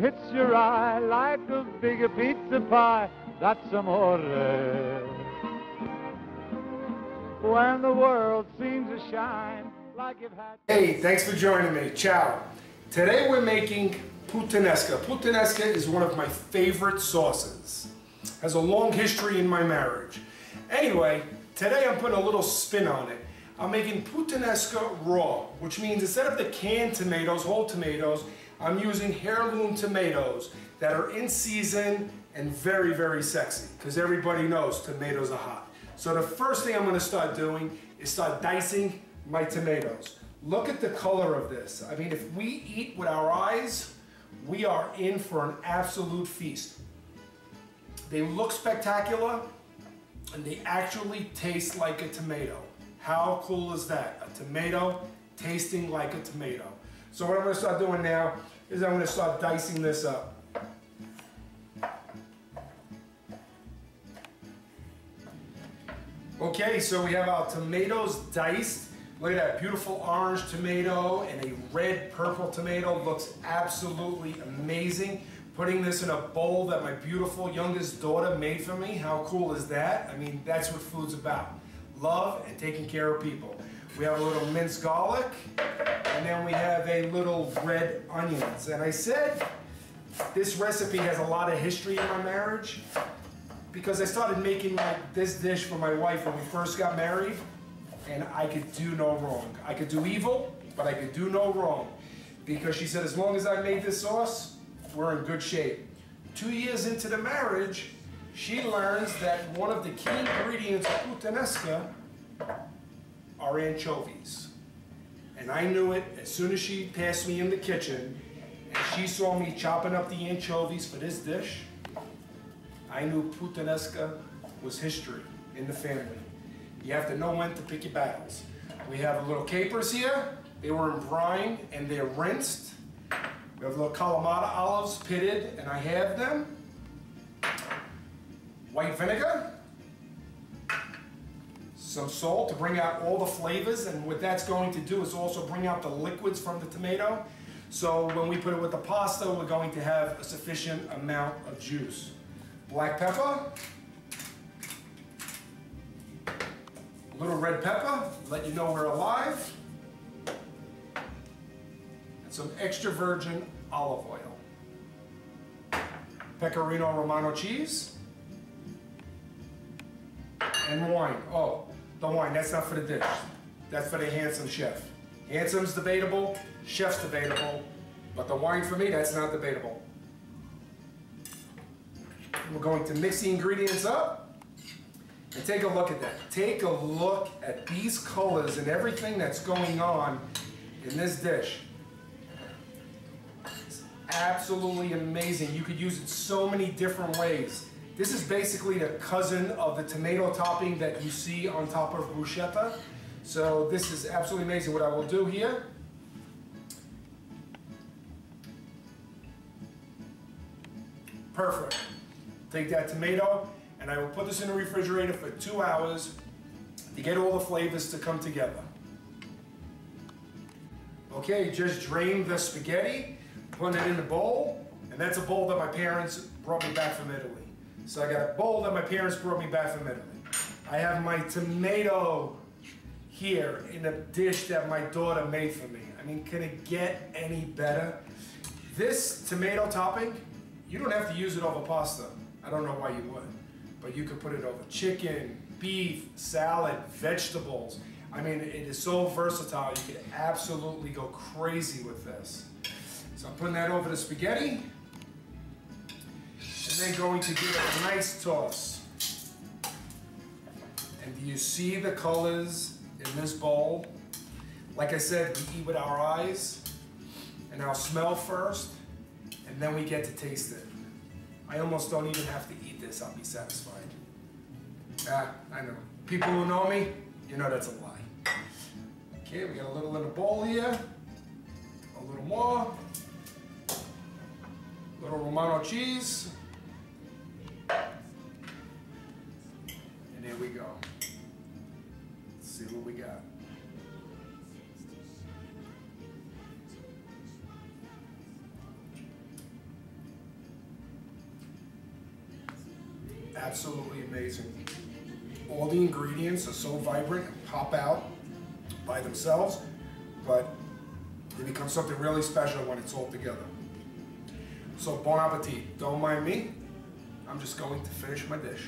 hits your eye like a big pizza pie. That's amore. When the world seems to shine like had. Hey, thanks for joining me. Ciao. Today we're making puttanesca. Puttanesca is one of my favorite sauces. Has a long history in my marriage. Anyway, today I'm putting a little spin on it. I'm making puttanesca raw, which means instead of the canned tomatoes, whole tomatoes, I'm using heirloom tomatoes that are in season and very, very sexy, because everybody knows tomatoes are hot. So the first thing I'm gonna start doing is start dicing my tomatoes. Look at the color of this. I mean, if we eat with our eyes, we are in for an absolute feast. They look spectacular, and they actually taste like a tomato. How cool is that? A tomato tasting like a tomato. So what I'm gonna start doing now is I'm gonna start dicing this up. Okay, so we have our tomatoes diced. Look at that beautiful orange tomato and a red purple tomato. Looks absolutely amazing. Putting this in a bowl that my beautiful youngest daughter made for me. How cool is that? I mean, that's what food's about. Love and taking care of people. We have a little minced garlic, and then we have a little red onions. And I said this recipe has a lot of history in my marriage because I started making like this dish for my wife when we first got married, and I could do no wrong. I could do evil, but I could do no wrong. Because she said, as long as I made this sauce, we're in good shape. Two years into the marriage, she learns that one of the key ingredients of puttanesca are anchovies. And I knew it as soon as she passed me in the kitchen and she saw me chopping up the anchovies for this dish. I knew puttanesca was history in the family. You have to know when to pick your battles. We have a little capers here. They were in brine and they're rinsed. We have little Kalamata olives pitted and I have them. White vinegar. Some salt to bring out all the flavors and what that's going to do is also bring out the liquids from the tomato. So when we put it with the pasta, we're going to have a sufficient amount of juice. Black pepper. A little red pepper, let you know we're alive. And some extra virgin olive oil. Pecorino Romano cheese. And wine. Oh, the wine, that's not for the dish. That's for the handsome chef. Handsome's debatable, chef's debatable, but the wine for me, that's not debatable. We're going to mix the ingredients up and take a look at that. Take a look at these colors and everything that's going on in this dish. It's absolutely amazing. You could use it so many different ways. This is basically the cousin of the tomato topping that you see on top of bruschetta. So this is absolutely amazing. What I will do here Perfect. Take that tomato and I will put this in the refrigerator for two hours to get all the flavors to come together. Okay, just drain the spaghetti, put it in a bowl, and that's a bowl that my parents brought me back from Italy. So I got a bowl that my parents brought me back from Italy. I have my tomato here in a dish that my daughter made for me. I mean, can it get any better? This tomato topping, you don't have to use it over pasta. I don't know why you would. But you could put it over chicken, beef, salad, vegetables. I mean, it is so versatile. You could absolutely go crazy with this. So I'm putting that over the spaghetti. Then going to give a nice toss. And do you see the colors in this bowl? Like I said, we eat with our eyes. And I'll smell first. And then we get to taste it. I almost don't even have to eat this, I'll be satisfied. Ah, I know. People who know me, you know that's a lie. Okay, we got a little in the bowl here. A little more. A little Romano cheese. see what we got. Absolutely amazing. All the ingredients are so vibrant and pop out by themselves, but they become something really special when it's all together. So bon appetit. Don't mind me. I'm just going to finish my dish.